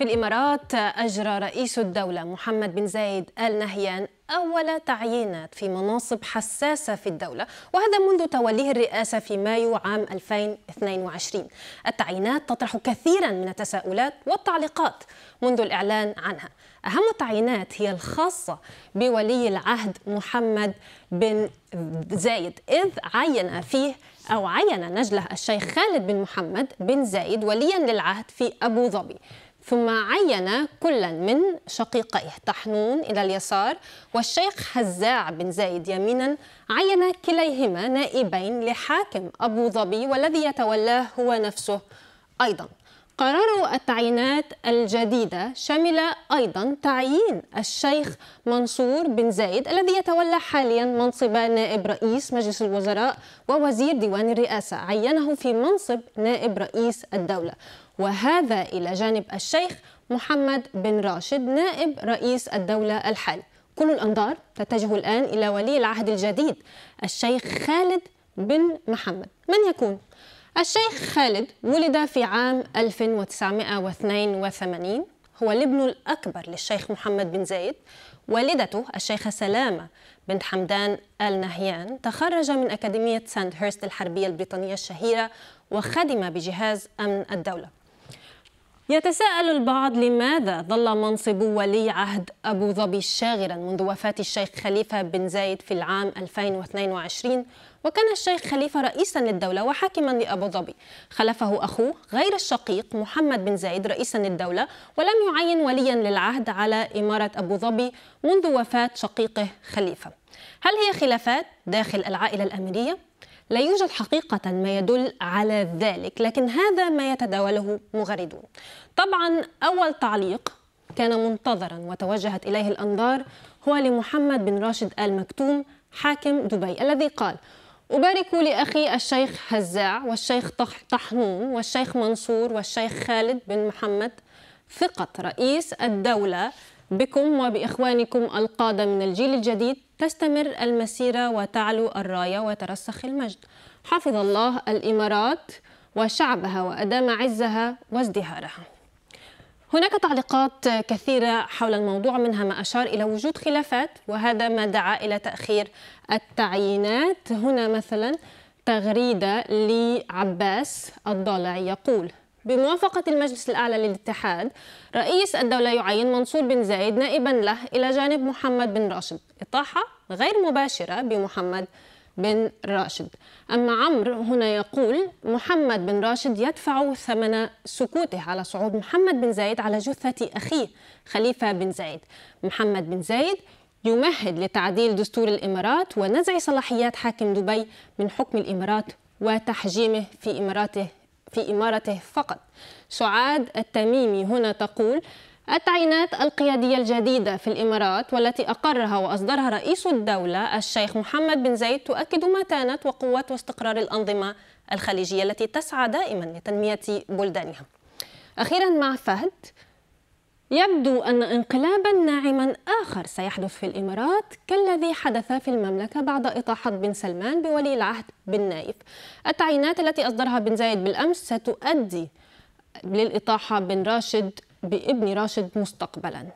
في الإمارات أجرى رئيس الدولة محمد بن زايد آل نهيان أول تعيينات في مناصب حساسة في الدولة وهذا منذ توليه الرئاسة في مايو عام 2022 التعيينات تطرح كثيرا من التساؤلات والتعليقات منذ الإعلان عنها. أهم التعيينات هي الخاصة بولي العهد محمد بن زايد إذ عين فيه أو عين نجله الشيخ خالد بن محمد بن زايد وليا للعهد في أبو ظبي. ثم عين كلا من شقيقيه. طحنون إلى اليسار والشيخ هزاع بن زايد يمينا. عين كليهما نائبين لحاكم أبو ظبي والذي يتولاه هو نفسه أيضا. قرار التعيينات الجديدة شمل أيضا تعيين الشيخ منصور بن زايد الذي يتولى حاليا منصب نائب رئيس مجلس الوزراء ووزير ديوان الرئاسة. عينه في منصب نائب رئيس الدولة. وهذا إلى جانب الشيخ محمد بن راشد نائب رئيس الدولة الحالي كل الأنظار تتجه الآن إلى ولي العهد الجديد الشيخ خالد بن محمد. من يكون؟ الشيخ خالد ولد في عام 1982 هو الابن الأكبر للشيخ محمد بن زايد والدته الشيخة سلامة بنت حمدان آل نهيان تخرج من أكاديمية ساند هيرست الحربية البريطانية الشهيرة وخدم بجهاز أمن الدولة. يتساءل البعض لماذا ظل منصب ولي عهد أبو ظبي شاغرا منذ وفاة الشيخ خليفة بن زايد في العام 2022 وكان الشيخ خليفة رئيسا للدولة وحاكما لأبو ظبي. خلفه أخوه غير الشقيق محمد بن زايد رئيسا للدولة ولم يعين وليا للعهد على إمارة أبو ظبي منذ وفاة شقيقه خليفة. هل هي خلافات داخل العائلة الأميرية؟ لا يوجد حقيقة ما يدل على ذلك لكن هذا ما يتداوله مغردون. طبعا أول تعليق كان منتظرا وتوجهت إليه الأنظار هو لمحمد بن راشد آل مكتوم حاكم دبي الذي قال أبارك لأخي الشيخ هزاع والشيخ طحنون والشيخ منصور والشيخ خالد بن محمد ثقة رئيس الدولة بكم وبإخوانكم القادة من الجيل الجديد تستمر المسيرة وتعلو الراية وترسخ المجد. حفظ الله الإمارات وشعبها وأدام عزها وازدهارها. هناك تعليقات كثيرة حول الموضوع منها ما أشار إلى وجود خلافات وهذا ما دعا إلى تأخير التعيينات. هنا مثلا تغريدة لعباس الضالعي يقول بموافقة المجلس الأعلى للاتحاد رئيس الدولة يعين منصور بن زايد نائبا له إلى جانب محمد بن راشد. إطاحة غير مباشرة بمحمد بن راشد. أما عمرو هنا يقول محمد بن راشد يدفع ثمن سكوته على صعود محمد بن زايد على جثة أخيه خليفة بن زايد. محمد بن زايد يمهد لتعديل دستور الإمارات ونزع صلاحيات حاكم دبي من حكم الإمارات وتحجيمه في إماراته في إمارته فقط. سعاد التميمي هنا تقول التعيينات القيادية الجديدة في الإمارات والتي أقرها وأصدرها رئيس الدولة الشيخ محمد بن زايد تؤكد متانة وقوة واستقرار الأنظمة الخليجية التي تسعى دائما لتنمية بلدانها. أخيرا مع فهد يبدو أن انقلابا ناعما آخر سيحدث في الإمارات كالذي حدث في المملكة بعد إطاحة بن سلمان بولي العهد بن نايف. التعيينات التي أصدرها بن زايد بالأمس ستؤدي للإطاحة بن راشد بابن راشد مستقبلا.